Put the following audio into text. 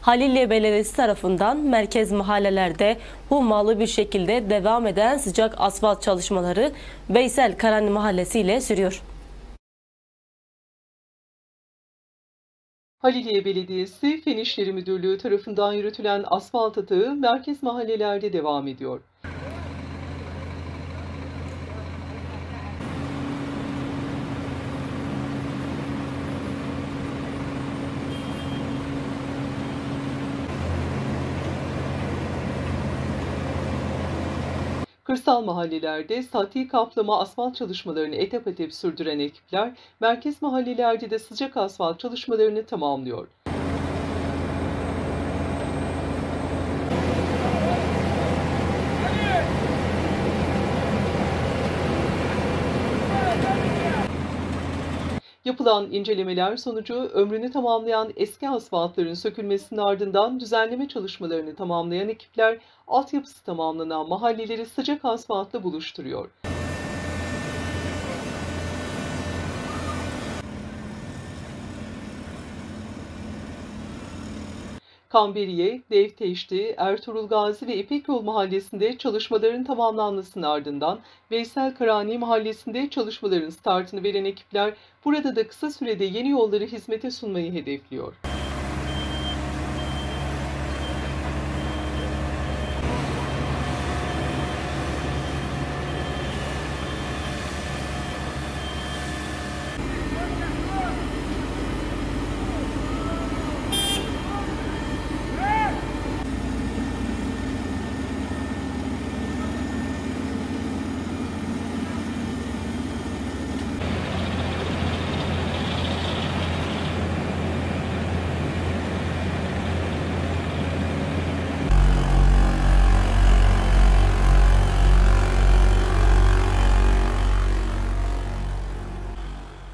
Halilye Belediyesi tarafından merkez mahallelerde hummalı bir şekilde devam eden sıcak asfalt çalışmaları Veysel Karani Mahallesi ile sürüyor. Haliliye Belediyesi Fen İşleri Müdürlüğü tarafından yürütülen asfalt atağı merkez mahallelerde devam ediyor. Kırsal mahallelerde sati kaplama asfalt çalışmalarını etap etap sürdüren ekipler, merkez mahallelerde de sıcak asfalt çalışmalarını tamamlıyor. Yapılan incelemeler sonucu ömrünü tamamlayan eski asfaltların sökülmesinin ardından düzenleme çalışmalarını tamamlayan ekipler altyapısı tamamlanan mahalleleri sıcak asfaltla buluşturuyor. Kamberiye, Devteşti, Ertuğrul Gazi ve İpek Yol Mahallesi'nde çalışmaların tamamlanmasının ardından Veysel Karani Mahallesi'nde çalışmaların startını veren ekipler burada da kısa sürede yeni yolları hizmete sunmayı hedefliyor.